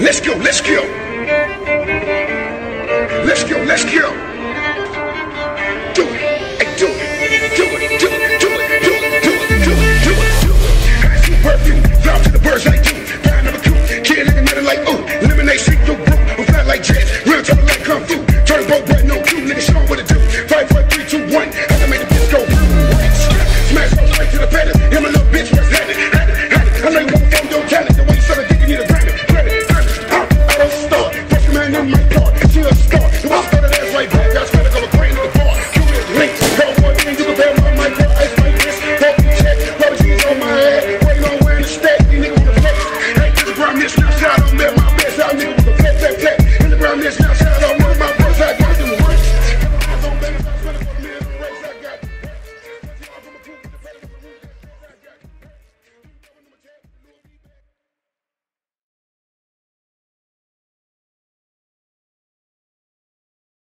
Let's go, let's go. Let's go, let's go. Do it, hey, do it, do it, do it, do it, do it, do it, do it, do it. I keep perfume, fly to the birds like you. Pound number two, kid looking at like ooh. Lemonade, shake your brew, I'm fly like jazz. Real talk like kung fu. Turbo, but no cue, nigga, show what to do. Five, four, three, two, one. my god